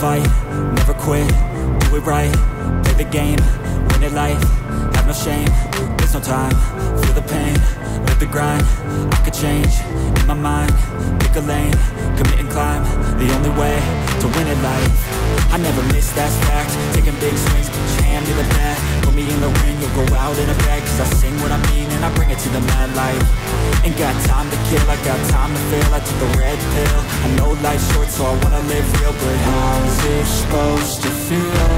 fight, never quit, do it right Play the game, win it life, have no shame There's no time feel the pain, live the grind I could change, in my mind, pick a lane Commit and climb, the only way to win it life. I never miss, that's fact Taking big swings, put your hand to the bat Put me in the ring, you'll go out in a bag Cause I sing what I mean and I bring it to the mad light Ain't got time to kill, I got time to feel I took a red pill, I know life's short so I wanna live real But how's it supposed to feel?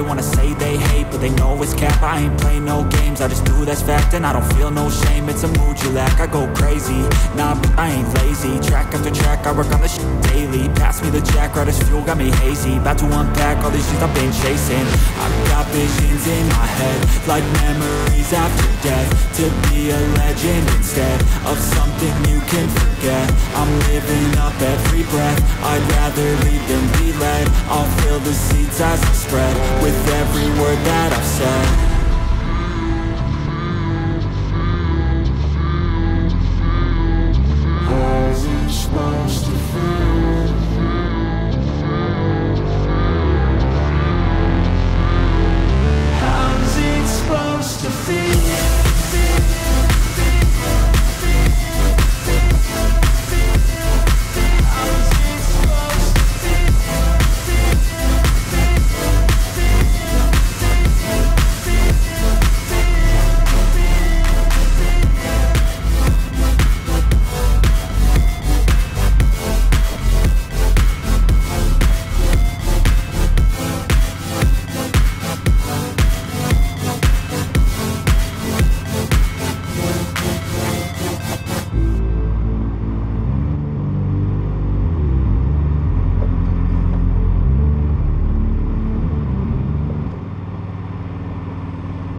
They wanna say they hate, but they know it's cap. I ain't play no games, I just do that's fact And I don't feel no shame, it's a mood you lack I go crazy, nah, but I ain't lazy. Track after track, I work on this shit daily. Pass me the jack, right as fuel, got me hazy. About to unpack all these shit I've been chasing. I've got visions in my head Like memories after death. To be a legend instead Of something you can I'm living up every breath. I'd rather lead than be led. I'll fill the seeds as I spread With every word that I've said.